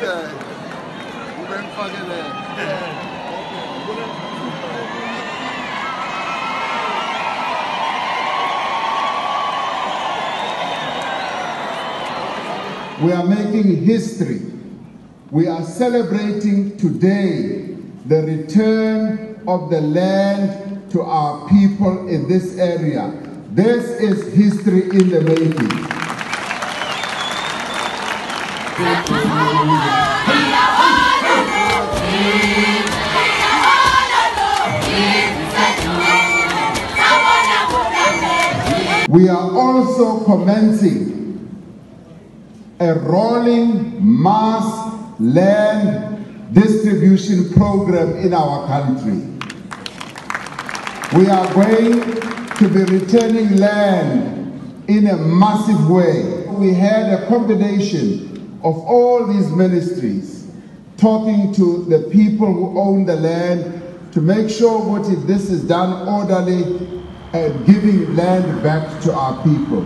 We are making history. We are celebrating today the return of the land to our people in this area. This is history in the making. We are also commencing a rolling mass land distribution program in our country. We are going to be returning land in a massive way. We had a combination of all these ministries talking to the people who own the land to make sure what if this is done orderly and giving land back to our people.